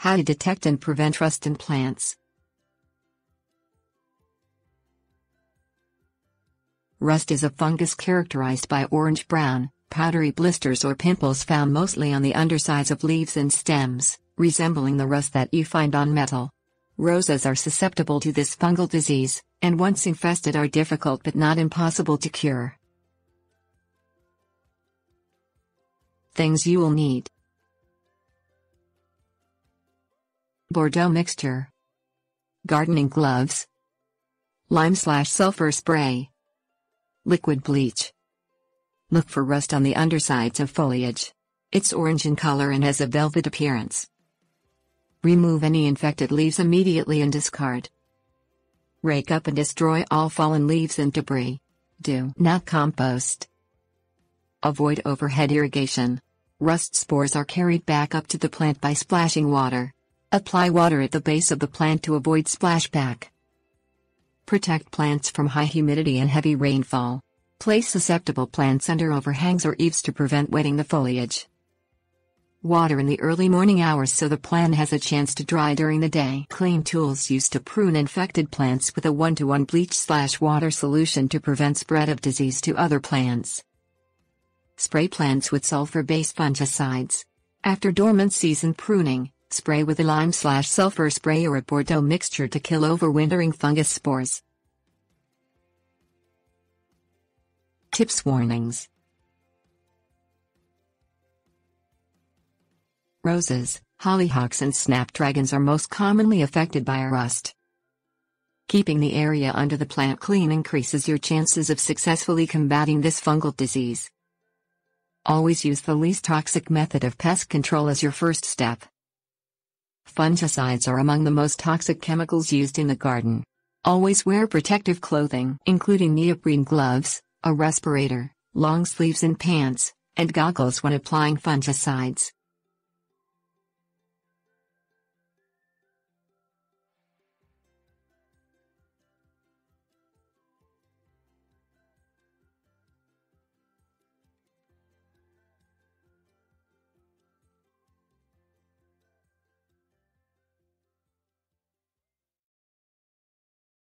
How to detect and prevent rust in plants. Rust is a fungus characterized by orange-brown, powdery blisters or pimples found mostly on the undersides of leaves and stems, resembling the rust that you find on metal. Roses are susceptible to this fungal disease, and once infested are difficult but not impossible to cure. Things you will need Bordeaux mixture, gardening gloves, lime slash sulfur spray, liquid bleach. Look for rust on the undersides of foliage. It's orange in color and has a velvet appearance. Remove any infected leaves immediately and discard. Rake up and destroy all fallen leaves and debris. Do not compost. Avoid overhead irrigation. Rust spores are carried back up to the plant by splashing water. Apply water at the base of the plant to avoid splashback. Protect plants from high humidity and heavy rainfall. Place susceptible plants under overhangs or eaves to prevent wetting the foliage. Water in the early morning hours so the plant has a chance to dry during the day. Clean tools used to prune infected plants with a 1 to 1 bleach slash water solution to prevent spread of disease to other plants. Spray plants with sulfur-based fungicides. After dormant season pruning, spray with a lime slash sulfur spray or a Bordeaux mixture to kill overwintering fungus spores. Tips Warnings Roses, hollyhocks and snapdragons are most commonly affected by rust. Keeping the area under the plant clean increases your chances of successfully combating this fungal disease. Always use the least toxic method of pest control as your first step. Fungicides are among the most toxic chemicals used in the garden. Always wear protective clothing, including neoprene gloves, a respirator, long sleeves and pants, and goggles when applying fungicides.